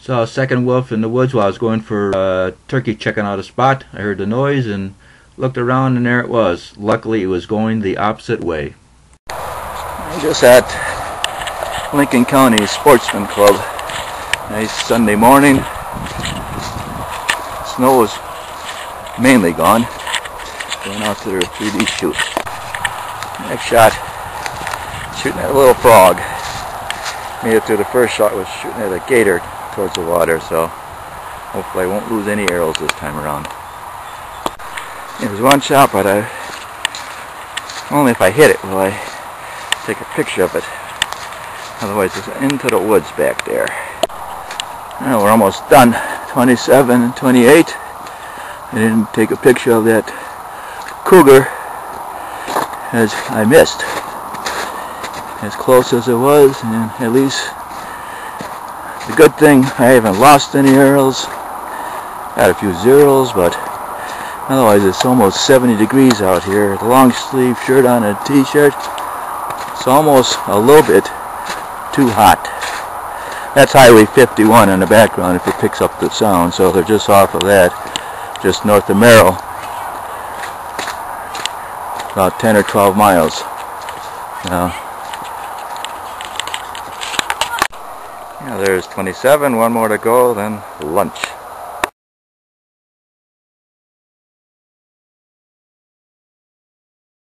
Saw a second wolf in the woods while I was going for uh, turkey checking out a spot. I heard the noise and looked around and there it was. Luckily it was going the opposite way. I'm just at Lincoln County Sportsman Club. Nice Sunday morning. Snow is mainly gone. Going out to their 3D shoot. Next shot, shooting at a little frog. Made it through the first shot was shooting at a gator towards the water, so hopefully I won't lose any arrows this time around. It was one shot, but I only if I hit it will I take a picture of it. Otherwise it's into the woods back there. Now we're almost done. 27 and 28. I didn't take a picture of that cougar as I missed. As close as it was, and at least the good thing I haven't lost any arrows. Got a few zeros, but otherwise it's almost 70 degrees out here. Long sleeve shirt on a t-shirt. It's almost a little bit too hot. That's Highway 51 in the background if it picks up the sound, so they're just off of that, just north of Merrill. About 10 or 12 miles. Now, there's 27, one more to go, then lunch.